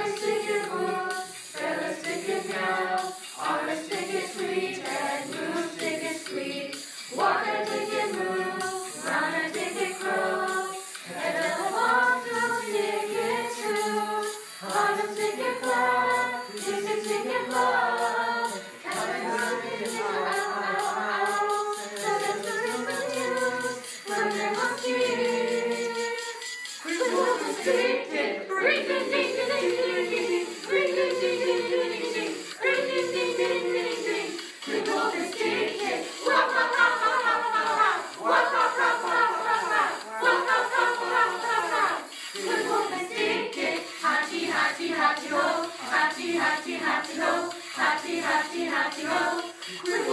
I'm singing hafty, hafty ho, hafty, hafty, hafty ho. With